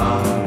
along.